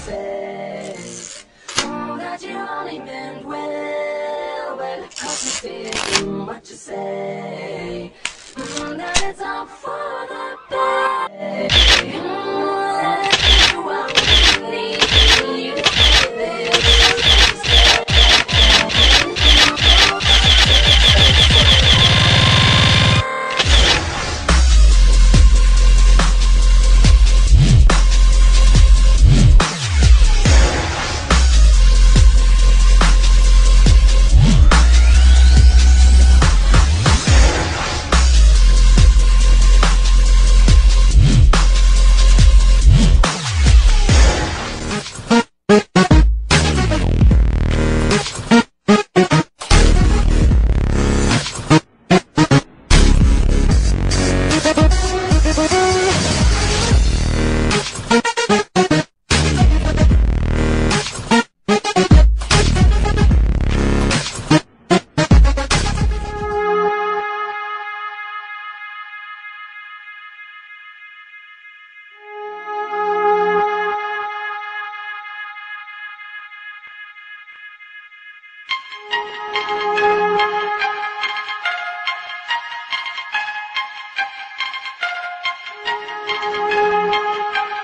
say. Oh, that you only meant well, well, cause you feel what you say. Mm, that it's all for the thank you